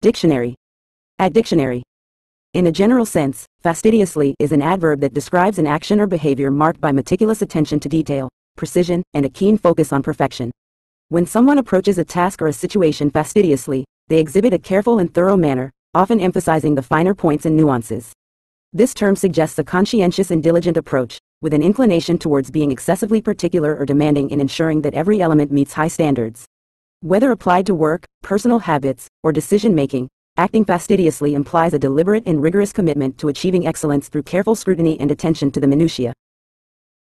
Dictionary. At dictionary. In a general sense, fastidiously is an adverb that describes an action or behavior marked by meticulous attention to detail, precision, and a keen focus on perfection. When someone approaches a task or a situation fastidiously, they exhibit a careful and thorough manner, often emphasizing the finer points and nuances. This term suggests a conscientious and diligent approach, with an inclination towards being excessively particular or demanding in ensuring that every element meets high standards. Whether applied to work, personal habits, or decision making, acting fastidiously implies a deliberate and rigorous commitment to achieving excellence through careful scrutiny and attention to the minutiae.